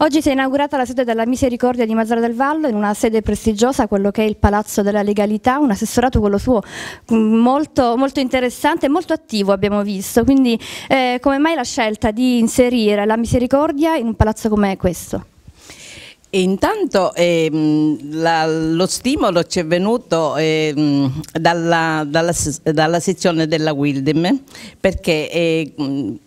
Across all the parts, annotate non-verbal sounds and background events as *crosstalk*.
Oggi si è inaugurata la sede della Misericordia di Mazzara del Vallo in una sede prestigiosa, quello che è il Palazzo della Legalità, un assessorato quello suo mm, molto, molto interessante e molto attivo abbiamo visto, quindi eh, come mai la scelta di inserire la Misericordia in un palazzo come questo? E intanto ehm, la, lo stimolo ci è venuto ehm, dalla, dalla, dalla, sezione della Wildem perché eh,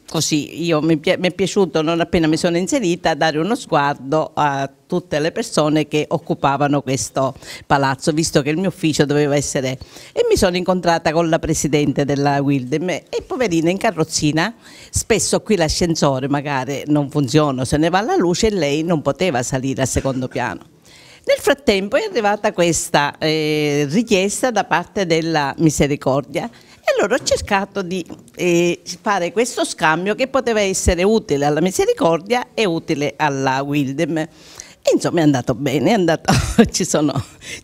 così io, mi, mi, è piaciuto non appena mi sono inserita dare uno sguardo a tutte le persone che occupavano questo palazzo visto che il mio ufficio doveva essere e mi sono incontrata con la presidente della Wildem. E poverina in carrozzina spesso qui l'ascensore magari non funziona se ne va la luce e lei non poteva salire al secondo piano. Nel frattempo è arrivata questa eh, richiesta da parte della Misericordia allora ho cercato di eh, fare questo scambio che poteva essere utile alla Misericordia e utile alla Wildem. Insomma è andato bene, è andato, *laughs* ci, sono,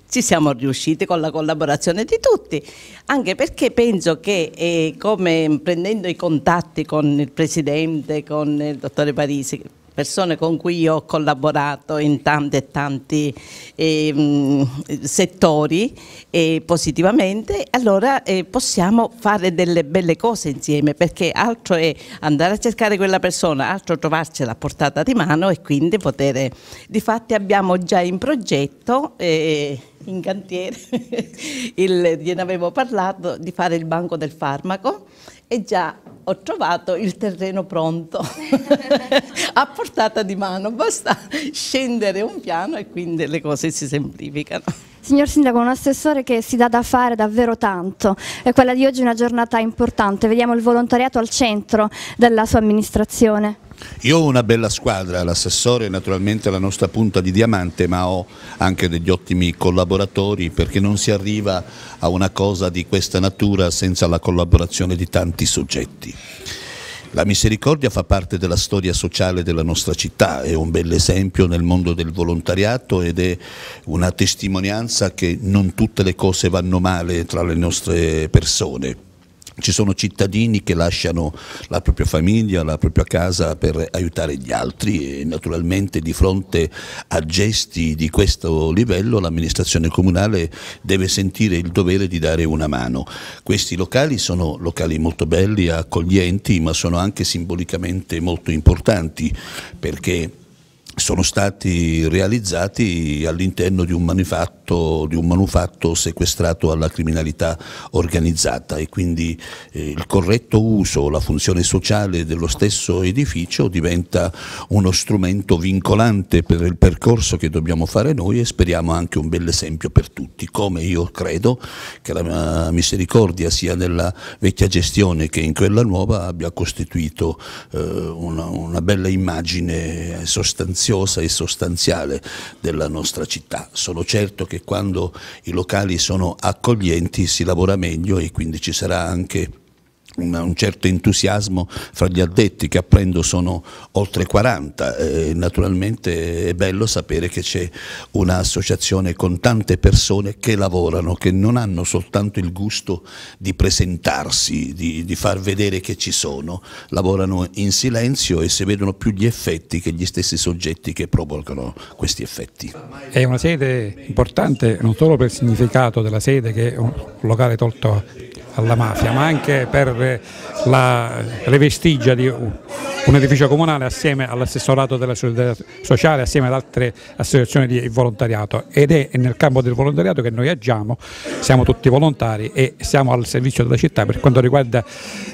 ci, siamo riusciti con la collaborazione di tutti, anche perché penso che eh, come prendendo i contatti con il Presidente, con il Dottore Parisi, persone con cui io ho collaborato in tanti e tanti eh, settori eh, positivamente, allora eh, possiamo fare delle belle cose insieme perché altro è andare a cercare quella persona, altro trovarcela a portata di mano e quindi poter... Difatti abbiamo già in progetto eh, in cantiere, *laughs* il, gliene avevo parlato, di fare il banco del farmaco e già ho trovato il terreno pronto, *laughs* a portata di mano, basta scendere un piano e quindi le cose si semplificano. Signor Sindaco, un assessore che si dà da fare davvero tanto e quella di oggi è una giornata importante, vediamo il volontariato al centro della sua amministrazione. Io ho una bella squadra, l'assessore è naturalmente la nostra punta di diamante, ma ho anche degli ottimi collaboratori perché non si arriva a una cosa di questa natura senza la collaborazione di tanti soggetti. La misericordia fa parte della storia sociale della nostra città, è un bel esempio nel mondo del volontariato ed è una testimonianza che non tutte le cose vanno male tra le nostre persone. Ci sono cittadini che lasciano la propria famiglia, la propria casa per aiutare gli altri e naturalmente di fronte a gesti di questo livello l'amministrazione comunale deve sentire il dovere di dare una mano. Questi locali sono locali molto belli, accoglienti, ma sono anche simbolicamente molto importanti perché sono stati realizzati all'interno di, di, un manufatto sequestrato alla criminalità organizzata e quindi eh, il corretto uso, la funzione sociale dello stesso edificio diventa uno strumento vincolante per il percorso che dobbiamo fare noi e speriamo anche un bel esempio per tutti, come io credo che la misericordia sia nella vecchia gestione che in quella nuova abbia costituito eh, una, una bella immagine sostanziale preziosa e sostanziale della nostra città. Sono certo che quando i locali sono accoglienti si lavora meglio e quindi ci sarà anche un certo entusiasmo fra gli addetti che apprendo sono oltre 40 e naturalmente è bello sapere che c'è un'associazione con tante persone che lavorano, che non hanno soltanto il gusto di presentarsi, di, di far vedere che ci sono, lavorano in silenzio e si vedono più gli effetti che gli stessi soggetti che provocano questi effetti. È una sede importante non solo per il significato della sede che è un locale tolto alla mafia, ma anche per la, le vestigia di un edificio comunale assieme all'assessorato della solidarietà sociale, assieme ad altre associazioni di volontariato. Ed è nel campo del volontariato che noi agiamo, siamo tutti volontari e siamo al servizio della città per quanto riguarda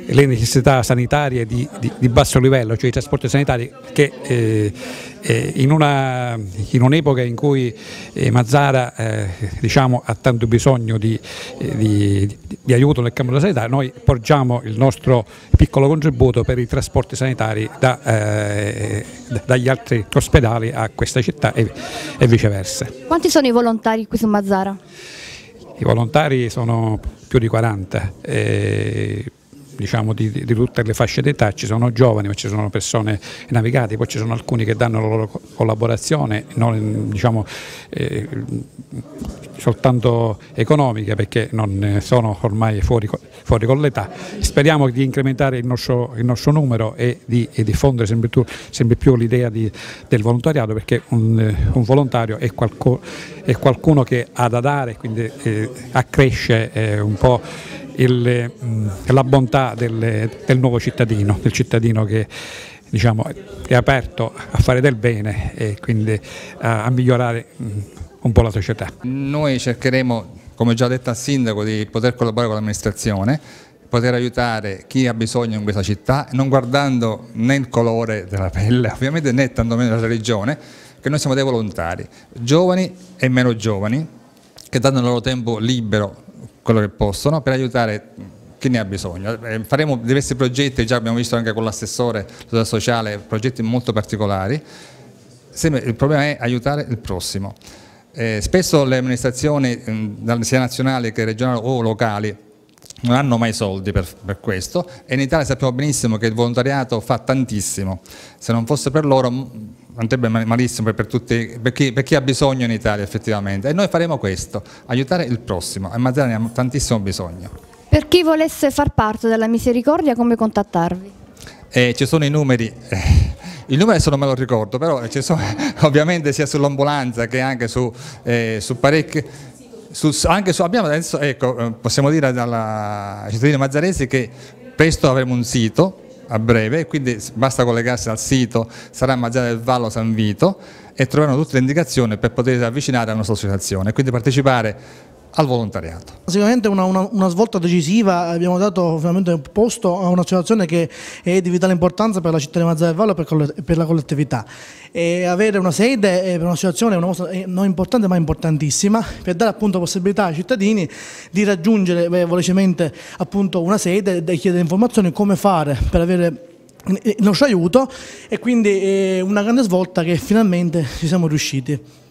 le necessità sanitarie di, di, di basso livello, cioè i trasporti sanitari che eh, eh, in un'epoca un in cui eh, Mazzara eh, diciamo, ha tanto bisogno di, eh, di, di, aiuto nel campo della sanità, noi porgiamo il nostro piccolo contributo per i trasporti sanitari da, eh, dagli altri ospedali a questa città e, e, viceversa. Quanti sono i volontari qui su Mazzara? I volontari sono più di 40. Eh, diciamo, di, di, tutte le fasce d'età, ci sono giovani, ma ci sono persone navigate, poi ci sono alcuni che danno la loro collaborazione, non, diciamo, eh, soltanto economica perché non sono ormai fuori, fuori con l'età. Speriamo di incrementare il nostro, il nostro numero e di e diffondere sempre più, più l'idea del volontariato perché un, un volontario è, qualco, è, qualcuno che ha da dare, quindi eh, accresce eh, un po' il, mh, la bontà del, del nuovo cittadino, del cittadino che diciamo, è aperto a fare del bene e quindi a, a migliorare mh, un po' la società. Noi cercheremo, come già detto al sindaco, di poter collaborare con l'amministrazione, poter aiutare chi ha bisogno in questa città, non guardando né il colore della pelle, *laughs* ovviamente né tantomeno la religione, che noi siamo dei volontari, giovani e meno giovani, che danno il loro tempo libero, quello che possono, per aiutare chi ne ha bisogno. Eh, faremo diversi progetti, già abbiamo visto anche con l'assessore sociale, progetti molto particolari. Il problema è aiutare il prossimo. Eh, spesso le amministrazioni sia nazionali che regionali o locali non hanno mai soldi per, per, questo. E in Italia sappiamo benissimo che il volontariato fa tantissimo, se non fosse per loro andrebbe malissimo per, tutti, per, chi, per, chi, ha bisogno in Italia effettivamente. E noi faremo questo, aiutare il prossimo, a Mazzara ne ha tantissimo bisogno. Per chi volesse far parte della misericordia come contattarvi? Eh, ci sono i numeri, il numero adesso non me lo ricordo, però ci sono *laughs* ovviamente sia sull'ambulanza che anche su, eh, su parecchi, su, anche su, abbiamo adesso, ecco, eh, possiamo dire alla cittadini mazzaresi che presto avremo un sito a breve, quindi basta collegarsi al sito, sarà Mazzara del Vallo San Vito e troveranno tutte le indicazioni per potersi avvicinare alla nostra associazione, quindi partecipare al volontariato. Sicuramente una, una, una, svolta decisiva, abbiamo dato ovviamente posto a una situazione che è di vitale importanza per la città di Mazza del Vallo e per, la collettività. E avere una sede per una situazione non importante ma importantissima per dare appunto possibilità ai cittadini di raggiungere velocemente appunto una sede e chiedere informazioni come fare per avere il nostro aiuto e quindi è una grande svolta che finalmente ci siamo riusciti.